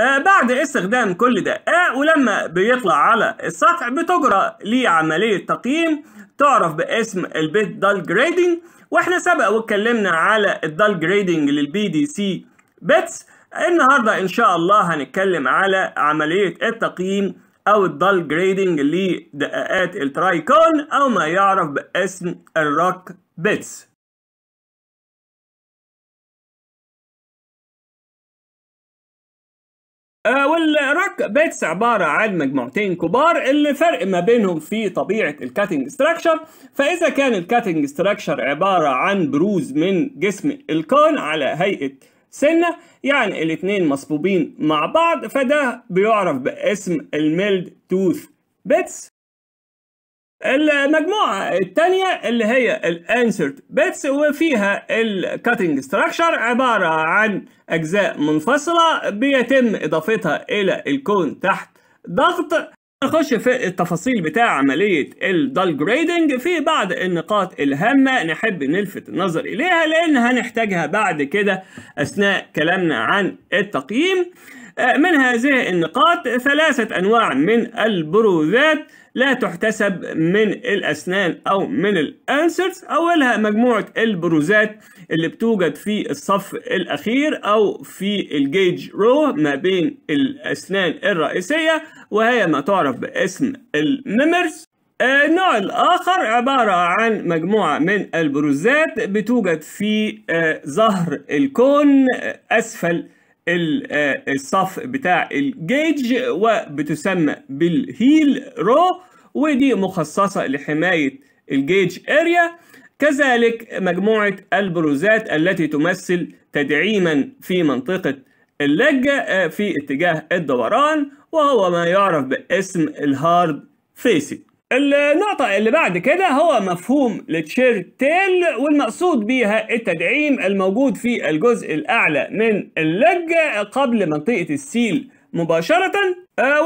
آه، بعد استخدام كل ده آه، ولما بيطلع على السطح بتجرى ليه عملية تقييم تعرف باسم ال bit dull grading وإحنا سبق واتكلمنا على ال dull grading لل PDC bits النهارده إن شاء الله هنتكلم على عملية التقييم أو ال dull grading لدقائق ال tricone أو ما يعرف باسم ال rock bits آه، وال rock bits عبارة عن مجموعتين كبار اللي فرق ما بينهم في طبيعة ال cutting structure فإذا كان ال cutting structure عبارة عن بروز من جسم ال cone على هيئة سنة يعني الاتنين مصبوبين مع بعض فده بيعرف باسم ال milled tooth bits المجموعة الثانية اللي هي ال insert bits وفيها ال cutting structure عبارة عن أجزاء منفصلة بيتم إضافتها إلى ال cone تحت ضغط. نخش في التفاصيل بتاع عملية ال dull grading في بعض النقاط الهامة نحب نلفت النظر إليها لأن هنحتاجها بعد كده أثناء كلامنا عن التقييم. من هذه النقاط ثلاثة أنواع من البروزات لا تحتسب من الأسنان أو من ال inserts أولها مجموعة البروزات اللي بتوجد في الصف الأخير أو في ال gauge row ما بين الأسنان الرئيسية وهي ما تعرف باسم ال trimmers النوع الآخر عبارة عن مجموعة من البروزات بتوجد في ظهر ال cone أسفل الصف بتاع الجيج وبتسمى بال heel row ودي مخصصة لحماية ال gauge area كذلك مجموعة البروزات التي تمثل تدعيما في منطقة ال leg في اتجاه الدوران وهو ما يعرف باسم ال hard facing النقطة اللي بعد كده هو مفهوم ال shirt tail والمقصود بيها التدعيم الموجود في الجزء الأعلى من ال leg قبل منطقة ال seal مباشرة.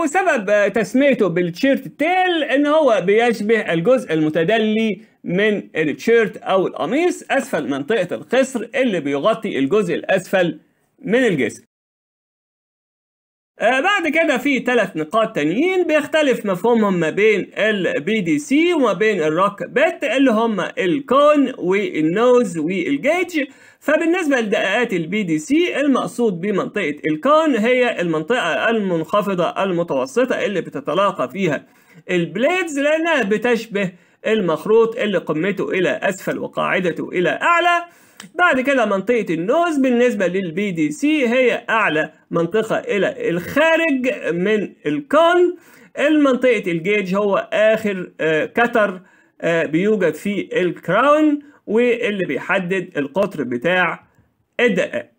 وسبب تسميته بال shirt tail إن هو بيشبه الجزء المتدلي من التيشيرت أو القميص أسفل منطقة الخصر اللي بيغطي الجزء الأسفل من الجسم. آه بعد كده في ثلاث نقاط تانيين بيختلف مفهومهم ما بين ال PDC وما بين ال rock bit اللي هم ال cone وال nose وال gauge فبالنسبة لدقائق ال PDC المقصود بمنطقة ال cone هي المنطقة المنخفضة المتوسطة اللي بتتلاقى فيها ال blades لأنها بتشبه المخروط اللي قمته إلى أسفل وقاعدته إلى أعلى. بعد كده منطقة ال nose بالنسبة لل PDC هي أعلى منطقة إلى الخارج من ال cone. المنطقة الجيج هو آخر آه cutter آه بيوجد في ال crown واللي بيحدد القطر بتاع الدقائق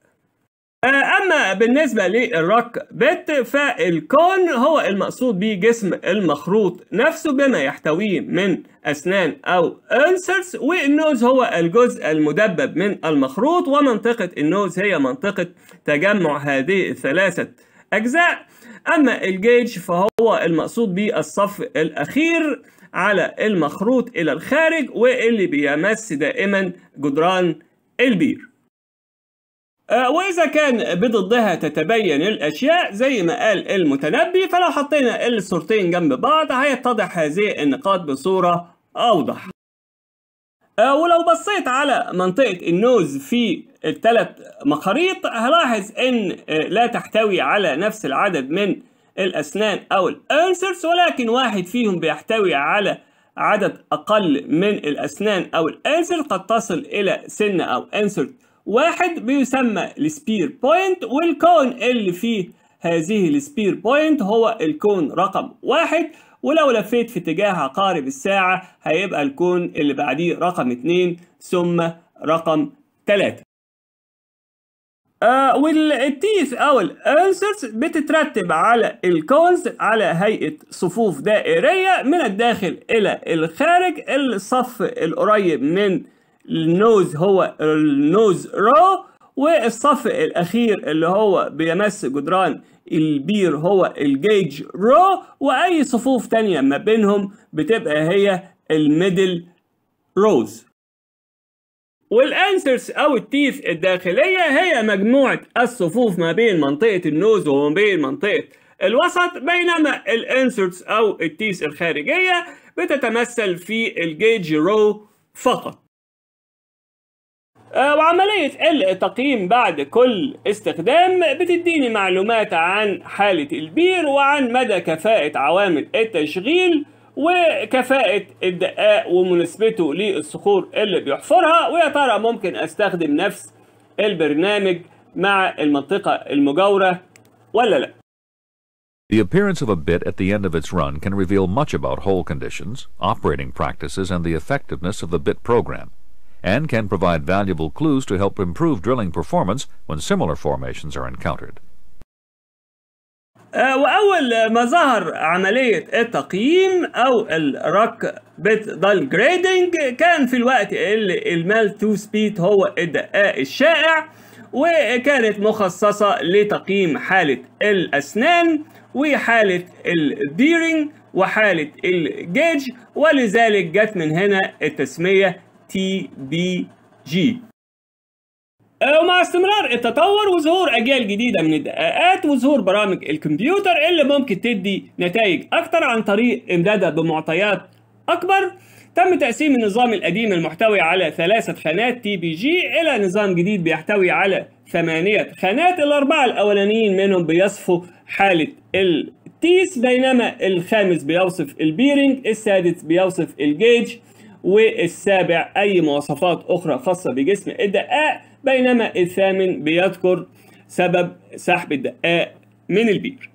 أما بالنسبة لل rock bit فال cone هو المقصود به جسم المخروط نفسه بما يحتويه من أسنان أو inserts وال nose هو الجزء المدبب من المخروط ومنطقة ال nose هي منطقة تجمع هذه الثلاثة أجزاء. أما الجيج فهو المقصود به الصف الأخير على المخروط إلى الخارج واللي بيمس دائما جدران البير. وإذا كان بضدها تتبين الأشياء زي ما قال المتنبي فلو حطينا الصورتين جنب بعض هيتضح هذه النقاط بصورة أوضح. ولو بصيت على منطقة ال nose في الثلاث مخاريط هلاحظ إن لا تحتوي على نفس العدد من الأسنان أو ال inserts ولكن واحد فيهم بيحتوي على عدد أقل من الأسنان أو ال insert قد تصل إلى سن أو insert واحد بيسمى ال spear point وال cone اللي فيه هذه ال spear point هو ال cone رقم واحد. ولو لفيت في اتجاه عقارب الساعة هيبقى ال cone اللي بعديه رقم اتنين ثم رقم تلاتة. آه وال teeth أو ال inserts بتترتب على ال cones على هيئة صفوف دائرية من الداخل إلى الخارج. الصف القريب من ال nose هو ال nose row والصف الأخير اللي هو بيمس جدران البير هو ال gauge row وأي صفوف تانية ما بينهم بتبقى هي ال middle rows. وال inserts أو ال teeth الداخلية هي مجموعة الصفوف ما بين منطقة ال nose وما بين منطقة الوسط بينما ال inserts أو ال teeth الخارجية بتتمثل في ال gauge row فقط. وعملية التقييم بعد كل استخدام بتديني معلومات عن حالة البير وعن مدى كفاءة عوامل التشغيل وكفاءة الدقاق ومناسبته للصخور اللي بيحفرها ويا ترى ممكن أستخدم نفس البرنامج مع المنطقة المجاورة ولا لا؟ The appearance of a bit at the end of its run can reveal much about hole conditions, operating practices, and the effectiveness of the bit program, and can provide valuable clues to help improve drilling performance when similar formations are encountered. وأول ما ظهر عملية التقييم أو ال rock bit dull grading كان في الوقت اللي ال mill tooth bit هو الدقاق الشائع وكانت مخصصة لتقييم حالة الأسنان وحالة ال bearing وحالة الجيج ولذلك جت من هنا التسمية TBG ومع استمرار التطور وظهور أجيال جديدة من الدقاقات وظهور برامج الكمبيوتر اللي ممكن تدي نتائج أكتر عن طريق إمدادها بمعطيات أكبر. تم تقسيم النظام القديم المحتوي على ثلاثة خانات TBG إلى نظام جديد بيحتوي على ثمانية خانات. الأربعة الأولانيين منهم بيصفوا حالة ال teeth بينما الخامس بيوصف ال bearing السادس بيوصف الجيج. والسابع أي مواصفات أخرى خاصة بجسم الدقاق بينما الثامن بيذكر سبب سحب الدقاق من البير.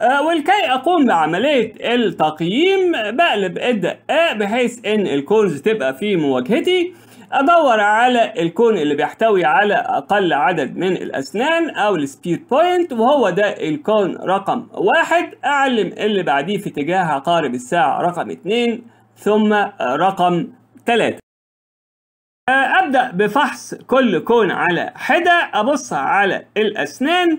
أه ولكي أقوم بعملية التقييم بقلب الدقاق بحيث إن ال cones تبقى في مواجهتي. أدور على ال cone اللي بيحتوي على أقل عدد من الأسنان أو ال spear point وهو ده ال cone رقم واحد. أعلم اللي بعديه في اتجاه عقارب الساعة رقم اتنين. ثم رقم ثلاثة. أبدأ بفحص كل cone على حدة أبص على الأسنان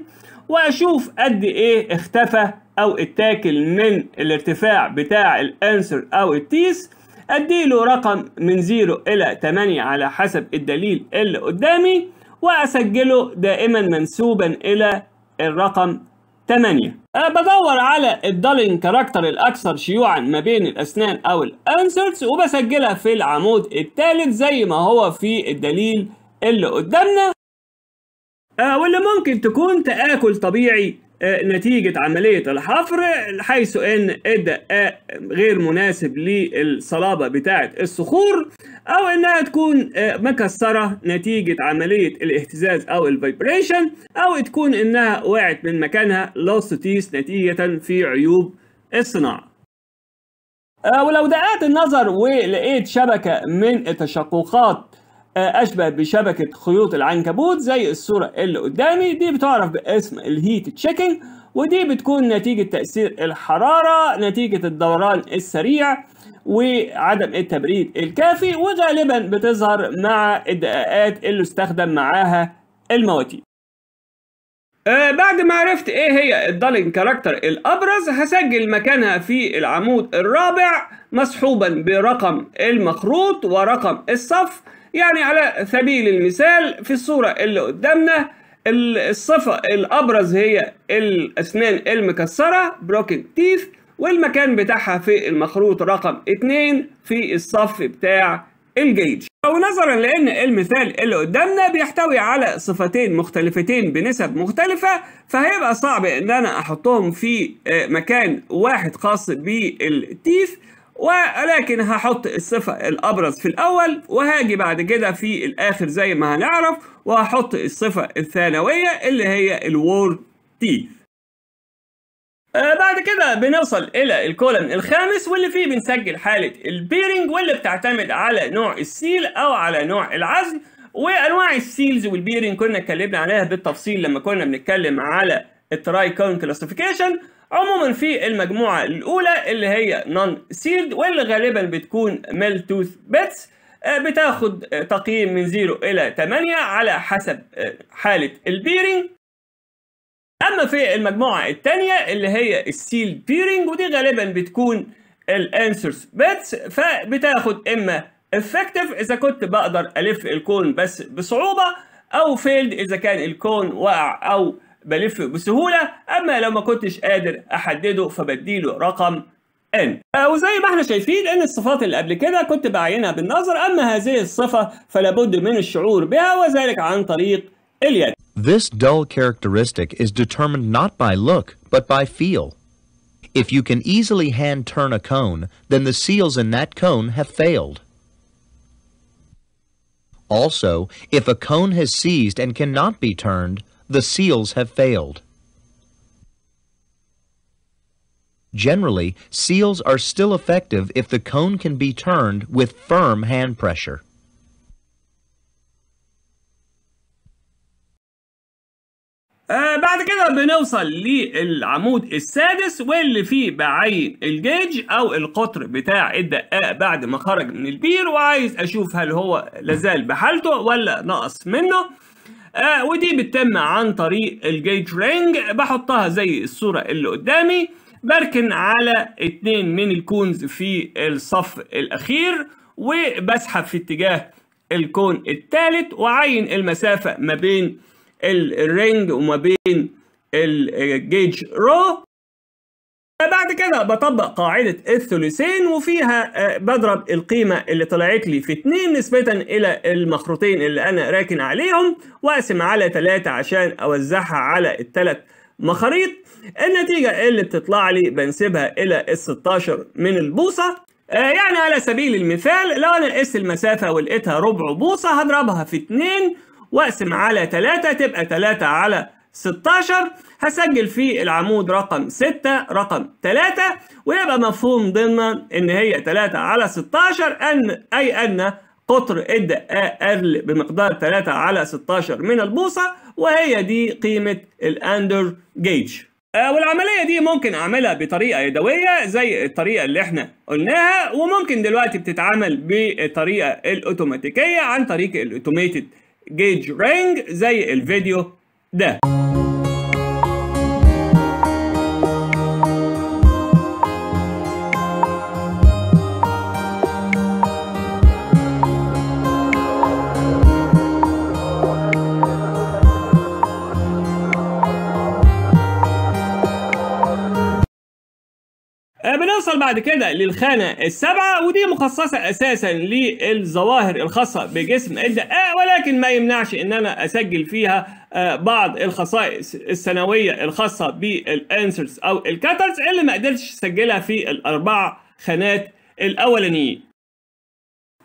وأشوف قد إيه اختفى أو اتاكل من الارتفاع بتاع ال insert أو ال teeth. أديله رقم من 0 إلى 8 على حسب الدليل اللي قدامي وأسجله دائما منسوبا إلى الرقم 8 أه بدور على ال dulling character الأكثر شيوعا ما بين الأسنان أو ال inserts وبسجلها في العمود الثالث زي ما هو في الدليل اللي قدامنا. أه واللي ممكن تكون تآكل طبيعي نتيجة عملية الحفر حيث إن الدقاق غير مناسب للصلابة بتاعة الصخور أو إنها تكون مكسرة نتيجة عملية الاهتزاز أو ال vibration أو تكون إنها وقعت من مكانها lost teeth نتيجة في عيوب الصناعة. ولو دققت النظر ولقيت شبكة من التشققات أشبه بشبكة خيوط العنكبوت زي الصورة اللي قدامي. دي بتعرف باسم ال heat checking ودي بتكون نتيجة تأثير الحرارة نتيجة الدوران السريع وعدم التبريد الكافي وغالبا بتظهر مع الدقاقات اللي استخدم معاها المواتير. آه بعد ما عرفت إيه هي ال dulling character الأبرز هسجل مكانها في العمود الرابع مصحوبا برقم المخروط ورقم الصف. يعني على سبيل المثال في الصورة اللي قدامنا الصفة الأبرز هي الأسنان المكسرة broken teeth والمكان بتاعها في المخروط رقم 2 في الصف بتاع الجيج ونظرا لأن المثال اللي قدامنا بيحتوي على صفتين مختلفتين بنسب مختلفة فهيبقى صعب إن أنا أحطهم في مكان واحد خاص بال teeth ولكن هحط الصفة الأبرز في الأول وهاجي بعد كده في الآخر زي ما هنعرف وهحط الصفة الثانوية اللي هي ال worn teeth آه بعد كده بنوصل إلى ال column الخامس واللي فيه بنسجل حالة ال bearing واللي بتعتمد على نوع ال seal أو على نوع العزل. وأنواع ال seals وال bearing كنا اتكلمنا عليها بالتفصيل لما كنا بنتكلم على ال tricone classification عموما في المجموعة الأولى اللي هي non-sealed واللي غالبا بتكون mill tooth bits آه بتاخد آه تقييم من 0 إلى 8 على حسب حالة ال bearing أما في المجموعة الثانية اللي هي ال sealed bearing ودي غالبا بتكون ال insert bits فبتاخد إما effective إذا كنت بقدر ألف ال cone بس بصعوبة أو failed إذا كان ال cone وقع أو بلف بسهولة أما لو ما كنتش قادر أحدده فبديله رقم n وزي ما إحنا شايفين ان الصفات اللي قبل كده كنت بعينها بالنظر اما هذه الصفة فلا بد من الشعور بها وذلك عن طريق اليد This dull characteristic is determined not by look, but by feel. If you can easily hand turn a cone, then the seals in that cone have failed. Also, if a cone has seized and cannot be turned, the seals have failed. Generally, seals are still effective if the cone can be turned with firm hand pressure. آه بعد كده بنوصل للعمود السادس واللي فيه بعين الجيج أو القطر بتاع الدقاق بعد ما خرج من البير وعايز أشوف هل هو لازال بحالته ولا نقص منه آه ودي بتتم عن طريق ال gauge ring بحطها زي الصورة اللي قدامي. بركن على اتنين من ال cones في الصف الأخير وبسحب في اتجاه ال cone الثالث وعين المسافة ما بين ال ring وما بين ال gauge row بعد كده بطبق قاعدة الثلثين وفيها بضرب القيمة اللي طلعت لي في 2 نسبة إلى المخروطين اللي أنا راكن عليهم وأقسم على 3 عشان أوزعها على الثلاث مخاريط. النتيجة اللي بتطلع لي بنسبها إلى ال 16 من البوصة. يعني على سبيل المثال لو أنا قست المسافة ولقيتها ربع بوصة هضربها في 2 وأقسم على 3 تبقى 3 على 16 هسجل في العمود رقم 6 رقم 3 ويبقى مفهوم ضمنا إن هي 3 على 16 ان أي أن قطر الدقاق قل بمقدار 3 على 16 من البوصة وهي دي قيمة ال under gauge. والعملية دي ممكن أعملها بطريقة يدوية زي الطريقة اللي إحنا قلناها وممكن دلوقتي بتتعمل بالطريقة الأوتوماتيكية عن طريق ال automated gauge ring زي الفيديو ده. بعد كده للخانة السابعة ودي مخصصة أساسا للظواهر الخاصة بجسم الدقاق ولكن ما يمنعش إن أنا أسجل فيها بعض الخصائص الثانوية الخاصة بال inserts أو ال cutters اللي ما قدرتش أسجلها في الأربع خانات الأولانيين.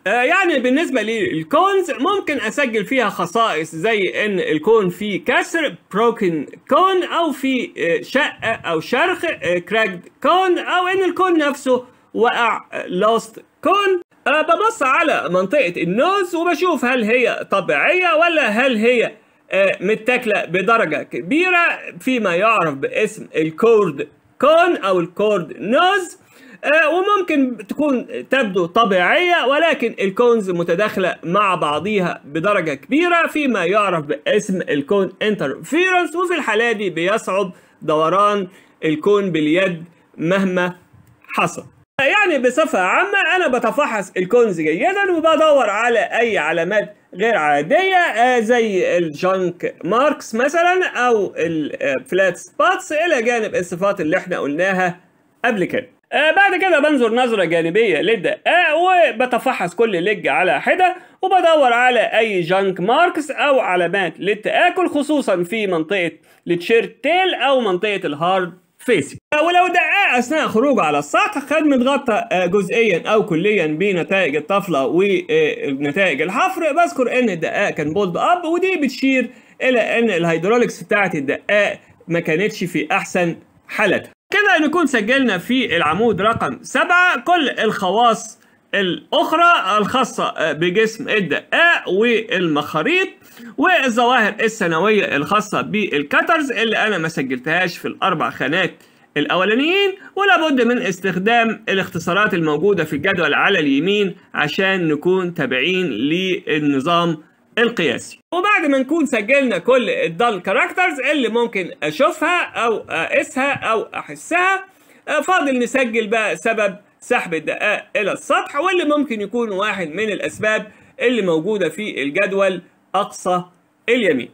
يعني بالنسبة لل cones ممكن أسجل فيها خصائص زي إن ال cone فيه كسر broken cone أو في شق أو شرخ cracked cone أو إن ال cone نفسه وقع lost cone ببص على منطقة ال nose وبشوف هل هي طبيعية ولا هل هي متاكلة بدرجة كبيرة فيما يعرف باسم ال cored cone أو ال cored nose. وممكن تكون تبدو طبيعية ولكن ال cones متداخلة مع بعضيها بدرجة كبيرة فيما يعرف باسم ال cone interference وفي الحالة دي بيصعب دوران الكون باليد مهما حصل. يعني بصفة عامة أنا بتفحص ال cones جيدا وبدور على أي علامات غير عادية زي ال junk marks مثلا أو ال flat spots إلى جانب الصفات اللي إحنا قلناها قبل كده. آه بعد كده بنظر نظرة جانبية للدقاق وبتفحص كل leg على حدة وبدور على أي junk marks أو علامات للتآكل خصوصا في منطقة ال shirttail أو منطقة ال hard facing آه ولو الدقاق أثناء خروجه على السطح خد متغطى آه جزئيا أو كليا بنتائج الطفلة ونتائج الحفر. بذكر إن الدقاق كان balled up ودي بتشير إلى إن ال hydraulics بتاعت الدقاق ما كانتش في أحسن حالتها. كده نكون سجلنا في العمود رقم سبعة. كل الخواص الأخرى الخاصة بجسم الدقاق والمخاريط والظواهر الثانوية الخاصة بال cutters اللي أنا ما سجلتهاش في الأربع خانات الأولانيين ولا بد من استخدام الاختصارات الموجودة في الجدول على اليمين عشان نكون تابعين للنظام القياسي. وبعد ما نكون سجلنا كل ال dull characters اللي ممكن أشوفها أو أقيسها أو أحسها فاضل نسجل بقى سبب سحب الدقاق إلى السطح واللي ممكن يكون واحد من الأسباب اللي موجودة في الجدول أقصى اليمين.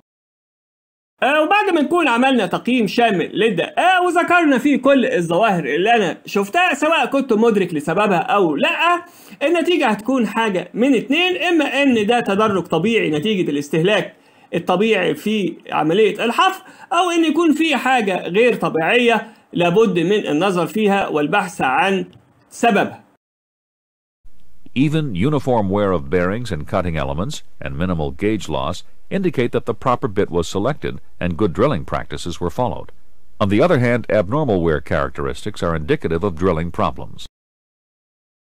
آه وبعد ما نكون عملنا تقييم شامل للدقاق وذكرنا فيه كل الظواهر اللي أنا شفتها سواء كنت مدرك لسببها أو لأ النتيجة هتكون حاجة من اتنين إما إن ده تدرج طبيعي نتيجة الاستهلاك الطبيعي في عملية الحفر أو إن يكون في حاجة غير طبيعية لابد من النظر فيها والبحث عن سببها. Even uniform wear of bearings and cutting elements and minimal gauge loss indicate that the proper bit was selected and good drilling practices were followed. On the other hand, abnormal wear characteristics are indicative of drilling problems.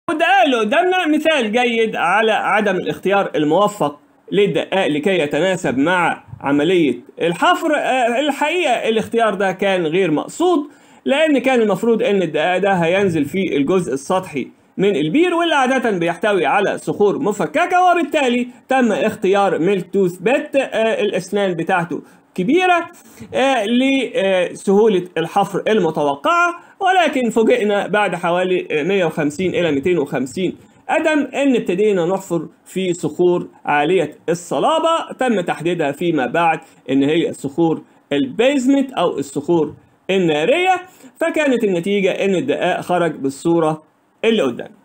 والدقاق اللي قدامنا مثال جيد على عدم الاختيار الموفق للدقاق لكي يتناسب مع عملية الحفر آه، الحقيقة الاختيار ده كان غير مقصود لأن كان المفروض أن الدقاق ده هينزل في الجزء السطحي من البير واللي عادة بيحتوي على صخور مفككة وبالتالي تم اختيار ميلك توث بيت آه، الأسنان بتاعته كبيرة آه، لسهولة الحفر المتوقعة ولكن فوجئنا بعد حوالي آه، 150 إلى 250 قدم إن ابتدينا نحفر في صخور عالية الصلابة. تم تحديدها فيما بعد إن هي صخور البيزمنت أو الصخور النارية فكانت النتيجة إن الدقاق خرج بالصورة اللي قدام